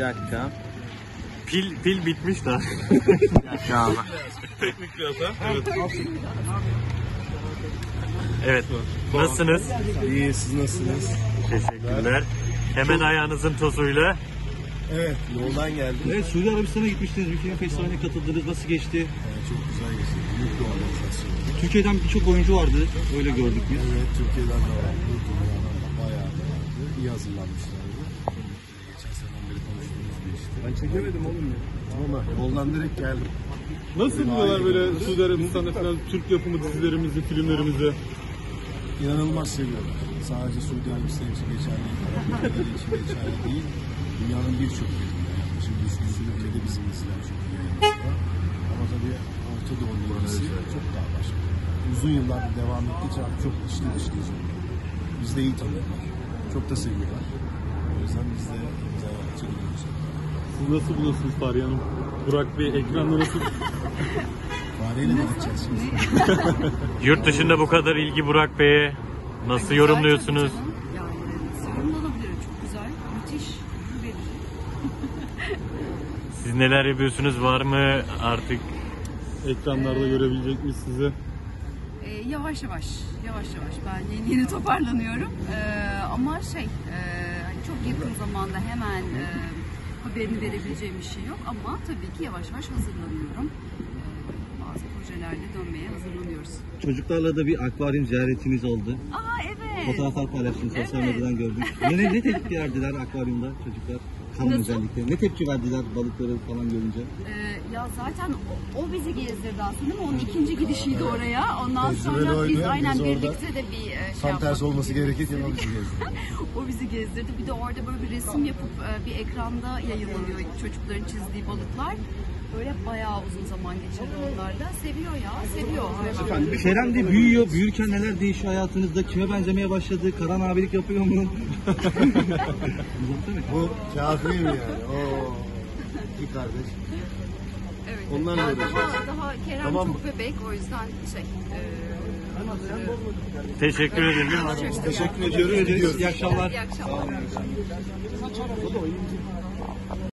Bir dakika. Pil pil bitmiş de. Ya Teknik bir hata. Evet. Evet. Nasılsınız? İyi, siz nasılsınız? Teşekkürler. Hemen ayağınızın tozuyla. Evet, yoldan geldim. Evet Suudi Arabistan'a gitmiştiniz. Bir film festivaline katıldınız. Nasıl geçti? Çok güzel geçti. Büyük bir organizasyon. Türkiye'den birçok oyuncu vardı. Öyle gördük biz. Evet, Türkiye'den de vardı. Dünyadan da bayağı da vardı. İyi hazırlanmışlardı. Ben çekemedim oğlum ya. Ama yoldan direkt geldim. Nasıl buluyorlar böyle Suudi Arabistan'da falan Türk yapımı dizilerimizi, filmlerimizi? İnanılmaz seviyorum. Sadece Suudi Arabistan için geçerli değil. Ülkeleri için geçerli değil. Dünyanın birçok yerinde. Şimdi sürü ülkede bizim diziler çok iyi. Ama tabii Orta Doğu bölgesi çok daha başka. Uzun yıllardır devam ettikçe artık çok içli dışlıyız onları. Biz de iyi tanıyorlar. Çok da seviyorlar. O yüzden biz de güzel çekiyoruz. Siz nasıl buluyorsunuz Fahriye Hanım? Burak Bey ekranda nasıl? Fareyle mi gideceğiz şimdi? Yurt dışında bu kadar ilgi Burak Bey'e nasıl yorumluyorsunuz? Yani yorumlanabilir. Çok güzel. Müthiş. verici. Siz neler yapıyorsunuz? Var mı artık? Ekranlarda görebilecek miyiz sizi? Ee, yavaş yavaş. Yavaş yavaş. Ben yeni yeni toparlanıyorum. Ee, ama şey e, hani çok yakın zamanda hemen e, haberini verebileceğim bir şey yok. Ama tabii ki yavaş yavaş hazırlanıyorum. Ee, bazı projelerle dönmeye hazırlanıyoruz. Çocuklarla da bir akvaryum ziyaretiniz oldu. Aa evet. Fotoğraflar paylaştınız. Sosyal Evet. medyadan gördük. Ne, ne, ne tepki verdiler akvaryumda çocuklar? Kan Nasıl? özellikle. Ne tepki verdiler balıkları falan görünce? Ee, ya zaten o, o bizi gezdirdi aslında değil mi? Onun ikinci gidişiydi oraya. Ondan Tecrübeli sonra biz oynuyor, aynen biz orada birlikte de bir e, şey Tam yapmak tersi olması gerekirken o bizi gezdi. O bizi gezdirdi. Bir de orada böyle bir resim yapıp e, bir ekranda yayınlanıyor çocukların çizdiği balıklar. Böyle bayağı uzun zaman geçirdi onlar da. Seviyor ya, seviyor hayvanları. Kerem de büyüyor. Büyürken neler değişiyor hayatınızda? Kime benzemeye başladı? Karan abilik yapıyor mu? Bu kafi mi yani? Oo. İki kardeş. Evet. Onlarla Ya uğraşıyoruz. daha, daha Kerem Tamam. çok bebek o yüzden şey... E, Teşekkür ederim. Teşekkür ediyorum. Ediyoruz. İyi akşamlar. İyi akşamlar.